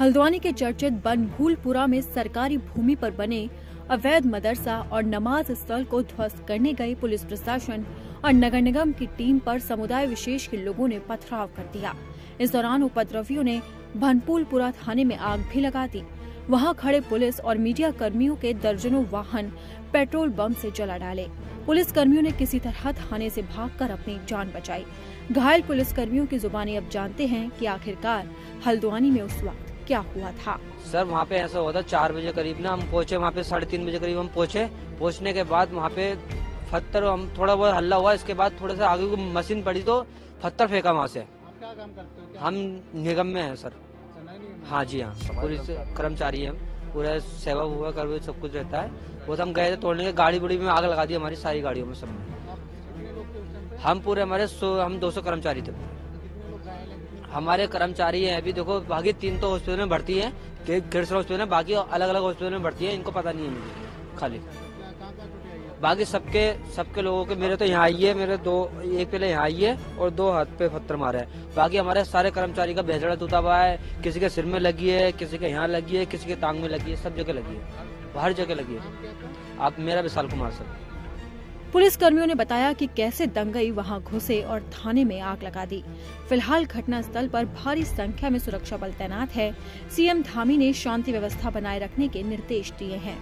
हल्द्वानी के चर्चित बनभूलपुरा में सरकारी भूमि पर बने अवैध मदरसा और नमाज़ स्थल को ध्वस्त करने गई पुलिस प्रशासन और नगर निगम की टीम पर समुदाय विशेष के लोगों ने पथराव कर दिया। इस दौरान उपद्रवियों ने भनपुलपुरा थाने में आग भी लगा दी। वहाँ खड़े पुलिस और मीडिया कर्मियों के दर्जनों वाहन पेट्रोल बम से जला डाले। पुलिस कर्मियों ने किसी तरह थाने से भागकर अपनी जान बचाई। घायल पुलिस कर्मियों की जुबानी अब जानते हैं कि आखिरकार हल्द्वानी में उस वक्त क्या हुआ था? सर वहाँ पे ऐसा हुआ था चार बजे करीब ना हम पहुँचे वहाँ पे साढ़े तीन बजे करीब हम पहुँचे। पहुँचने के बाद वहाँ पे पत्थर हम थोड़ा बहुत हल्ला हुआ इसके बाद थोड़ा सा आगे को मशीन पड़ी तो पत्थर फेंका वहाँ से। आप क्या काम करते हो क्या? हम निगम में है सर। हाँ जी हाँ। पुलिस कर्मचारी है पूरा सेवा हुआ कर सब कुछ रहता है। वो तो हम गए थे तोड़ने के गाड़ी बुड़ी में आग लगा दी हमारी सारी गाड़ियों में सब। में हम पूरे हमारे सौ हम दो सौ कर्मचारी थे। हमारे कर्मचारी हैं, अभी देखो, बाकी तीन तो हॉस्पिटल में भर्ती है हॉस्पिटल में, बाकी अलग अलग हॉस्पिटल में भर्ती है, इनको पता नहीं है खाली। बाकी सबके सबके लोगों के, मेरे तो यहाँ आई है, मेरे दो, एक पहले यहाँ आई है, और दो हाथ पे पत्थर मारे हैं। बाकी हमारे सारे कर्मचारी का भेजड़ा टूटा हुआ है, किसी के सिर में लगी है, किसी के यहाँ लगी है, किसी के टांग में लगी है, सब जगह लगी है, हर जगह लगी है। आप मेरा विशाल कुमार सर पुलिस कर्मियों ने बताया कि कैसे दंगई वहाँ घुसे और थाने में आग लगा दी। फ़िलहाल घटना स्थल पर भारी संख्या में सुरक्षा बल तैनात है। सीएम धामी ने शांति व्यवस्था बनाए रखने के निर्देश दिए हैं।